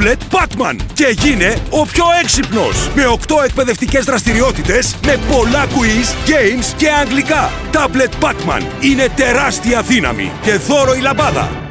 τάμπλετ Batman και γίνε ο πιο έξυπνος με 8 εκπαιδευτικές δραστηριότητες με πολλά quiz, games και αγγλικά. Tablet Batman είναι τεράστια δύναμη και δώρο η λαμπάδα.